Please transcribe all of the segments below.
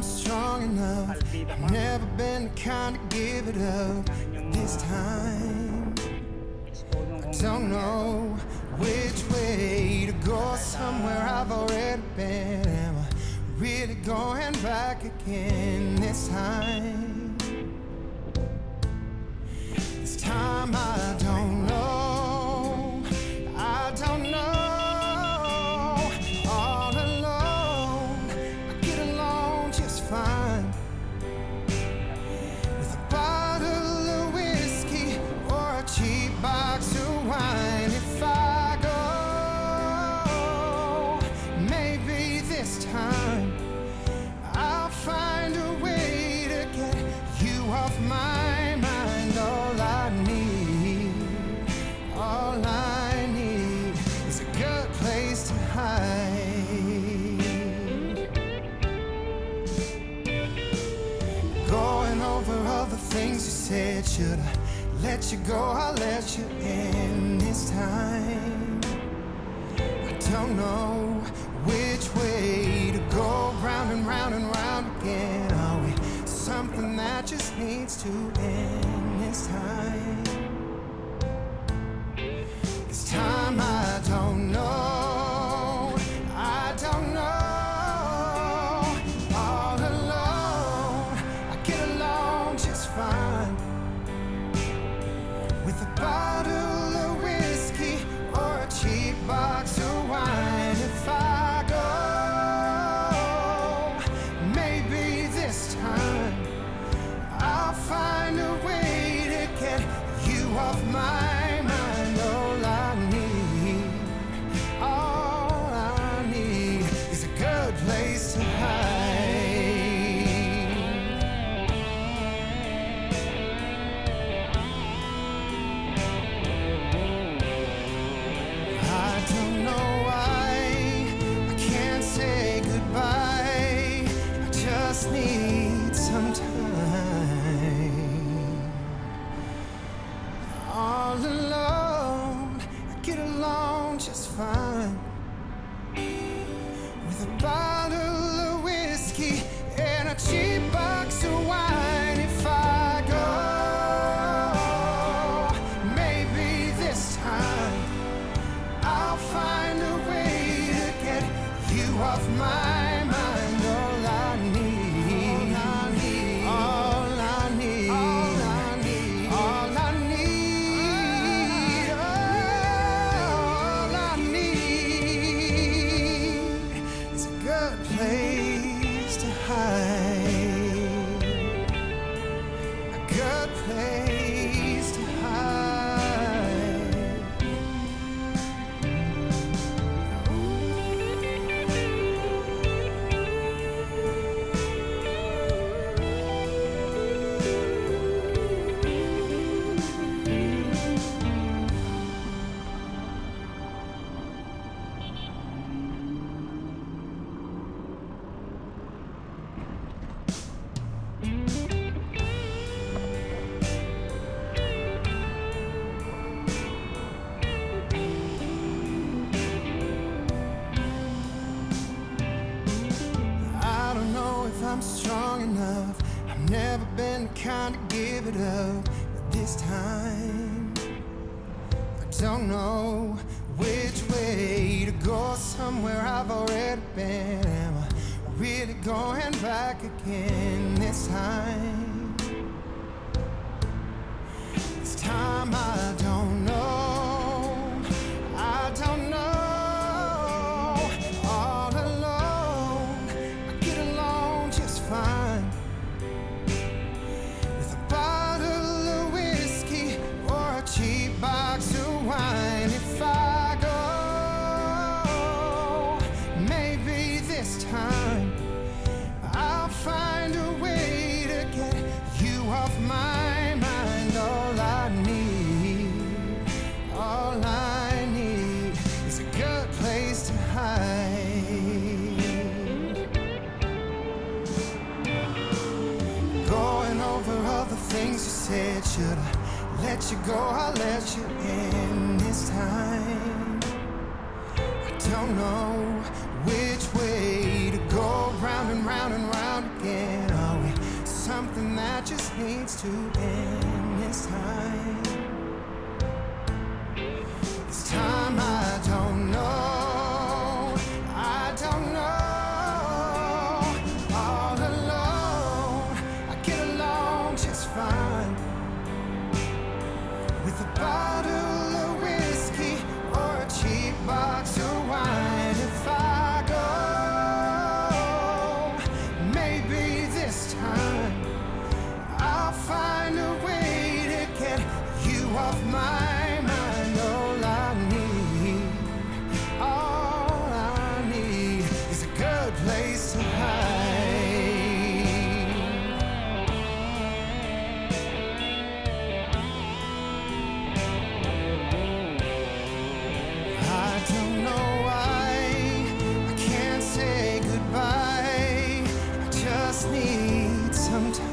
I'm strong enough. I've never been the kind to give it up. This time, I don't know which way to go. Somewhere I've already been. Am I really going back again this time? This time I don't. get along just fine. though I let you in this time, I don't know which way to go. Round and round and round again. Are we something that just needs to end this time? Need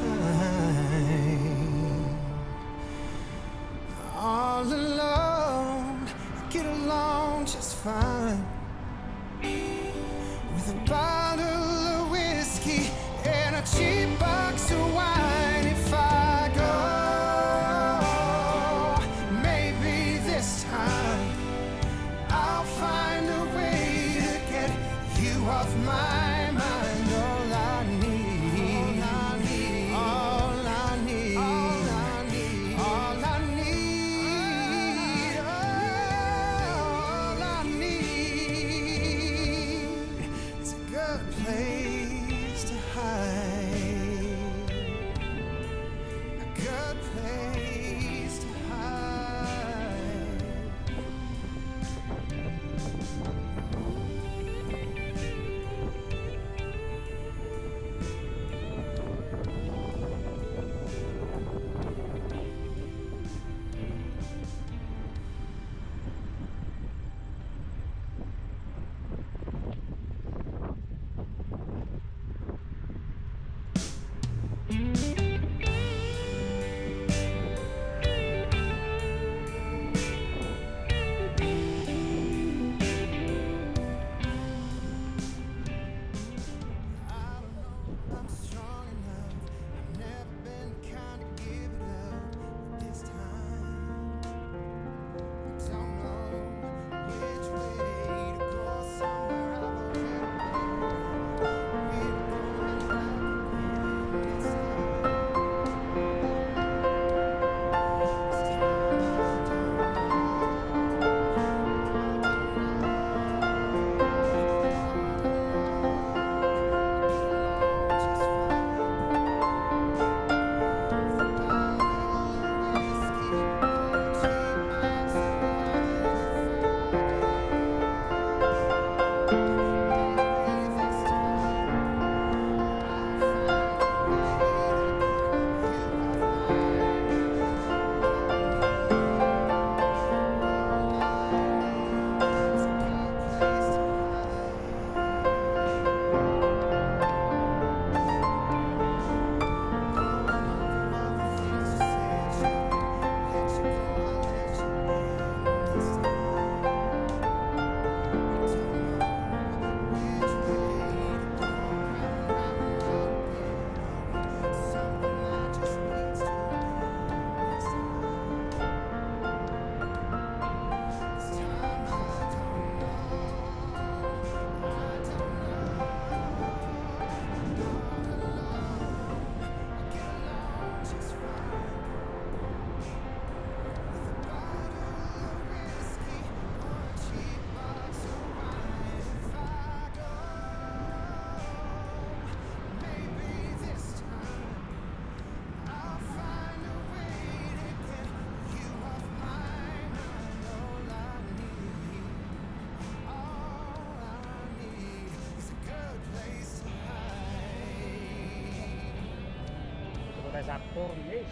japonês.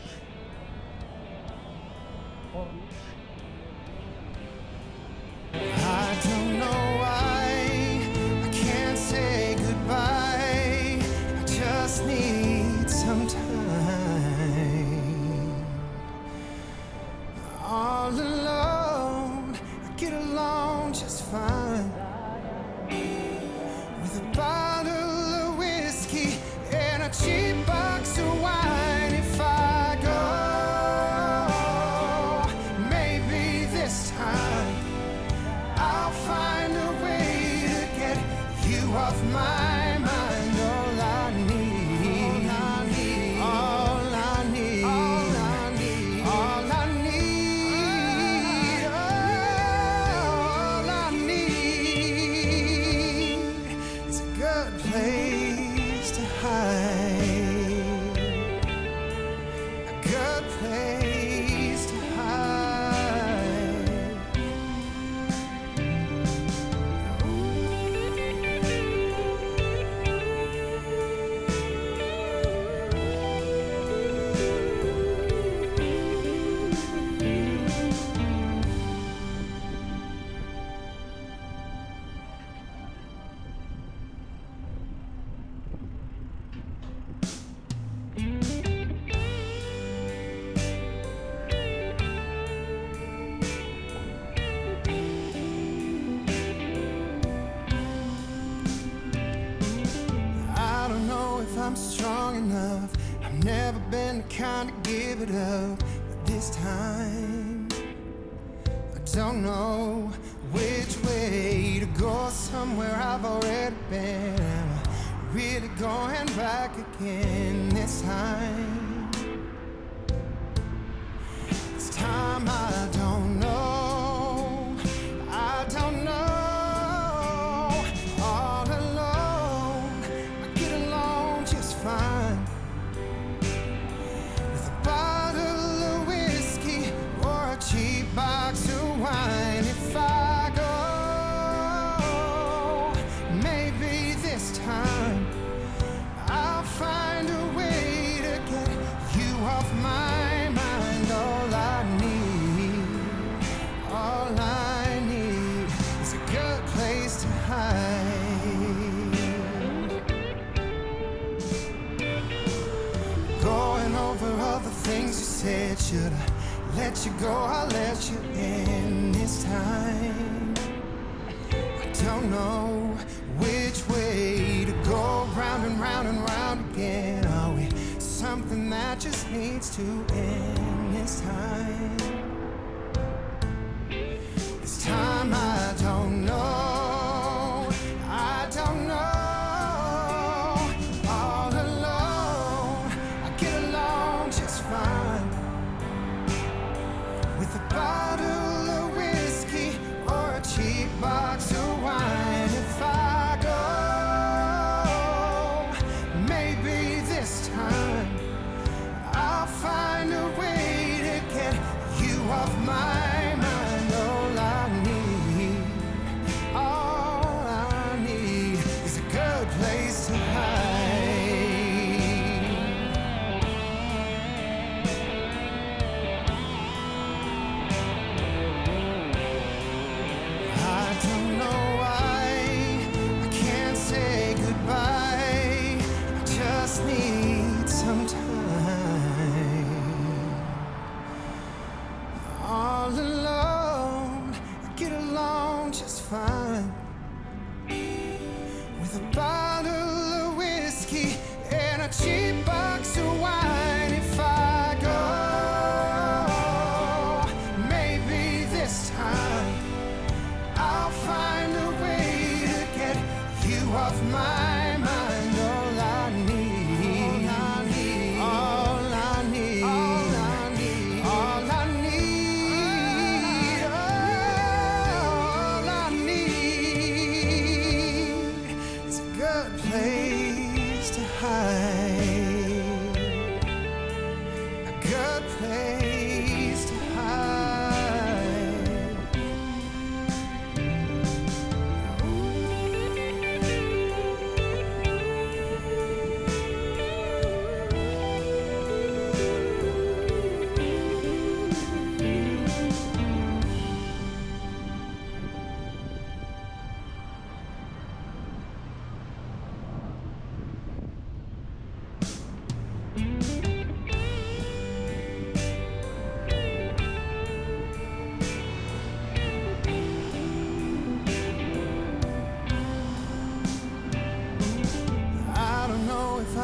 Japonês. high. don't know which way to go somewhere I've already been. I'm really going back again this time. it's time I don't. things you said Should I let you go? I let you in this time. I don't know which way to go. Round and round and round again. Are we something that just needs to end this time?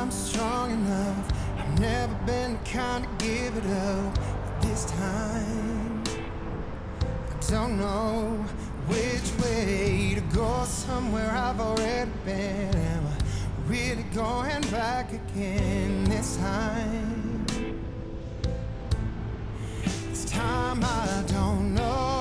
I'm strong enough. I've never been the kind to give it up. But this time, I don't know which way to go. Somewhere I've already been. Am I really going back again this time? This time I don't know.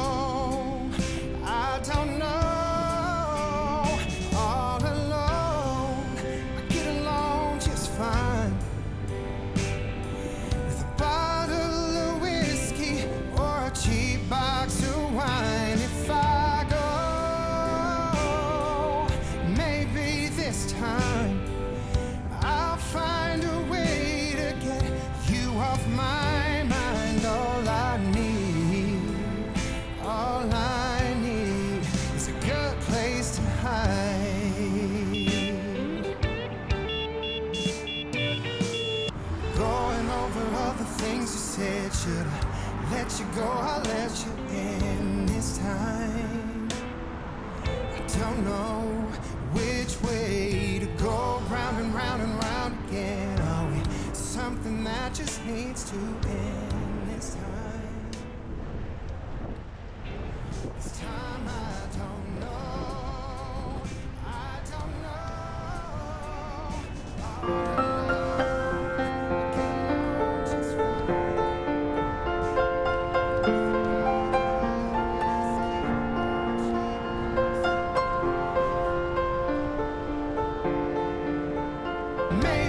May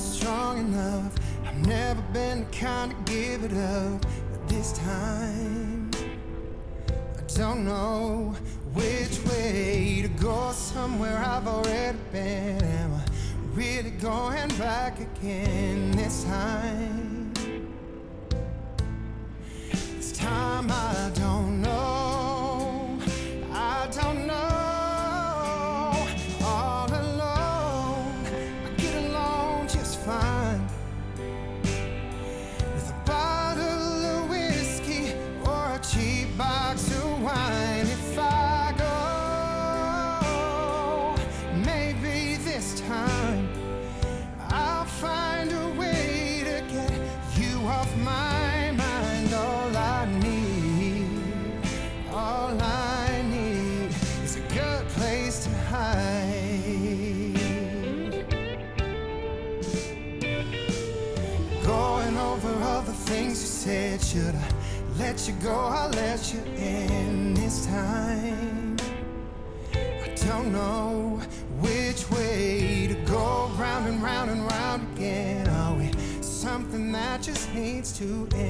strong enough. I've never been the kind to give it up. But this time I don't know which way to go. Somewhere I've already been. Am I really going back again this time? let you go, I let you in this time. I don't know which way to go, round and round and round again. Oh, Are we something that just needs to end?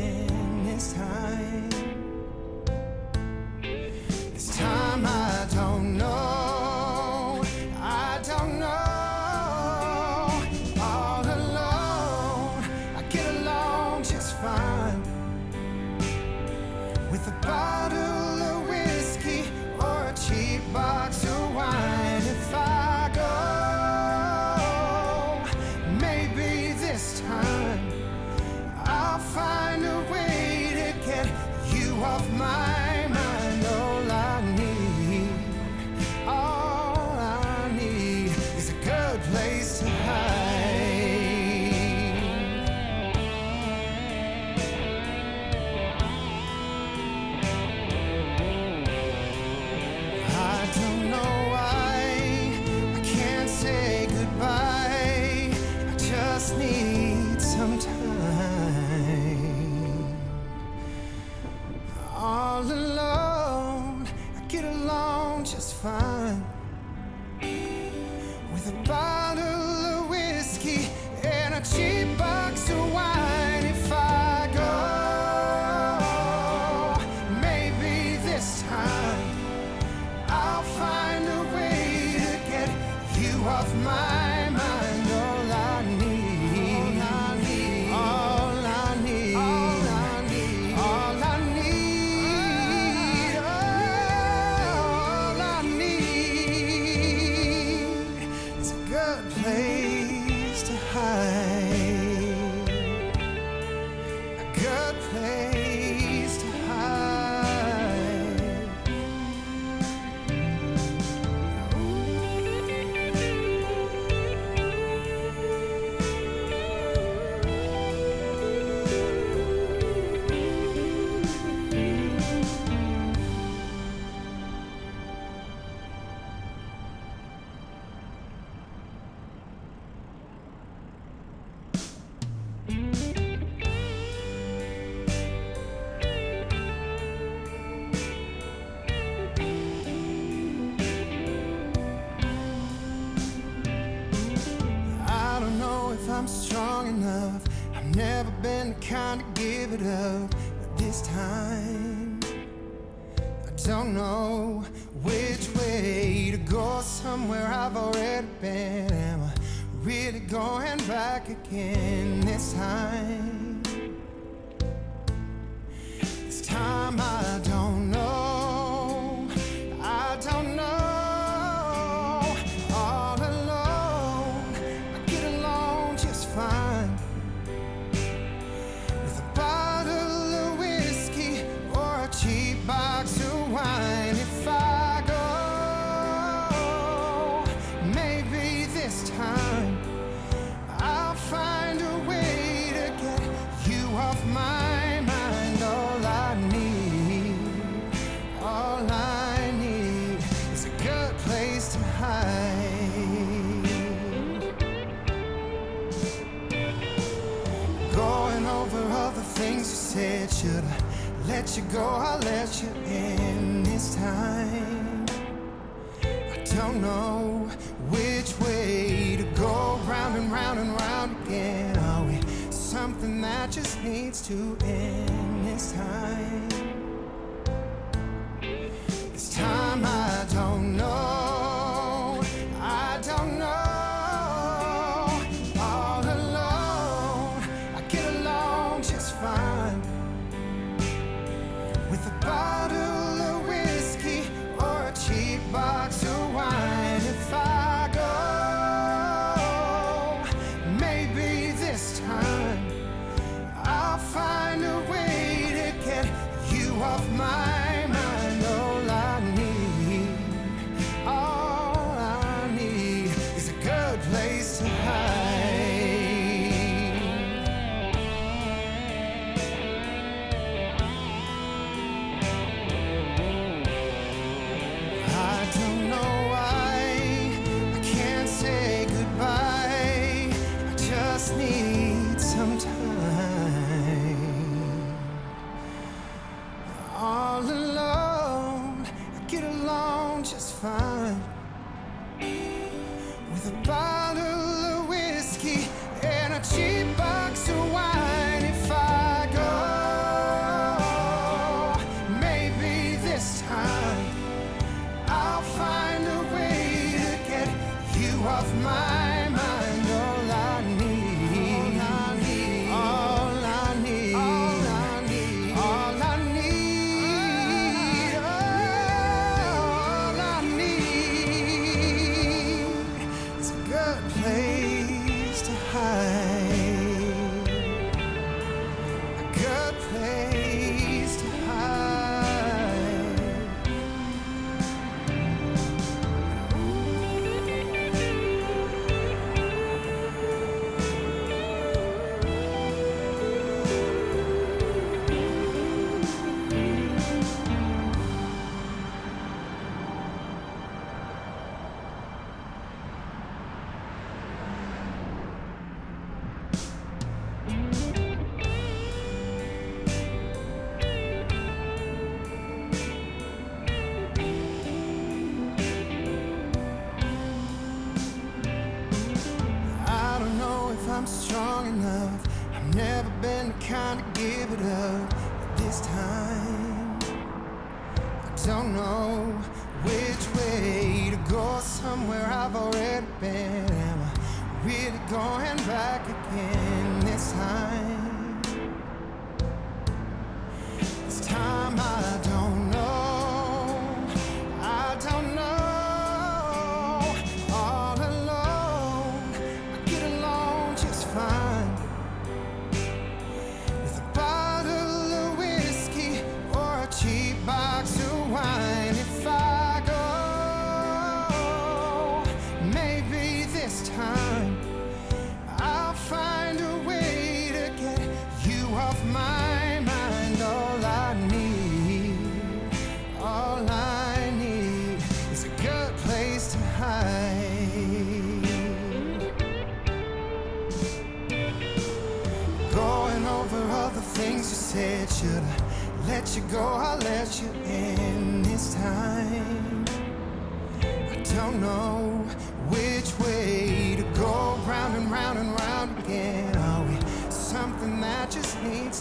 the bottom. kind of give it up but this time. I don't know which way to go. Somewhere I've already been. Am I really going back again?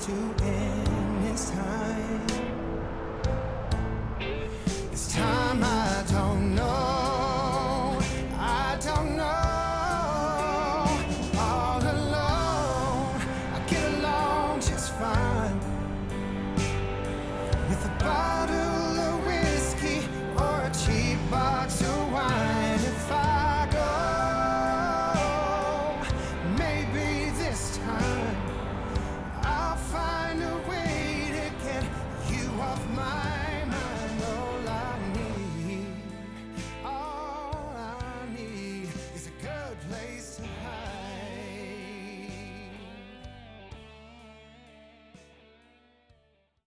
To end this time?